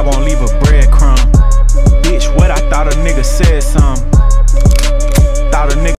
I won't leave a breadcrumb. Bitch, what I thought a nigga said some.